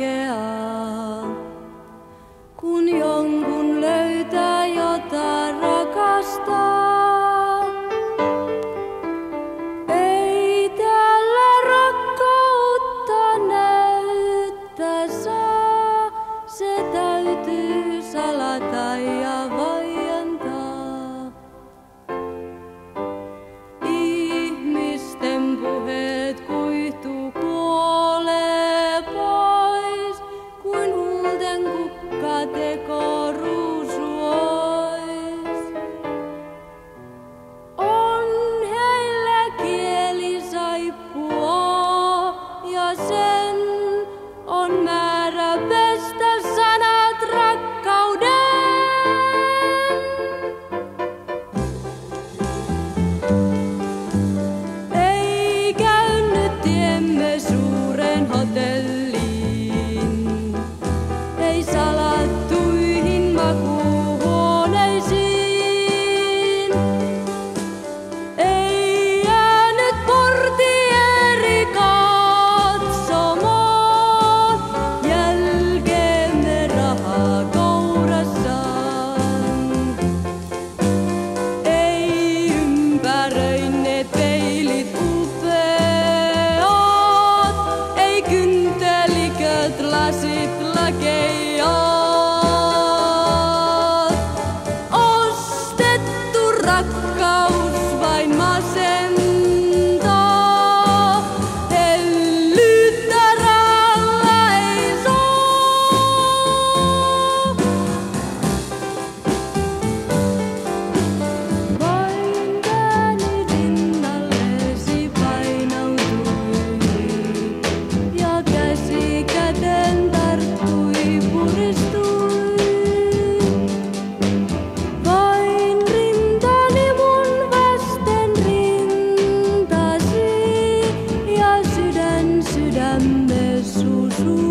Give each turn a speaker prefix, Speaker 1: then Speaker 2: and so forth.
Speaker 1: vaikeaa, kun jonkun löytää jotain rakastaa. Ei täällä rakkautta näyttä saa, se täytyy salata. Te true.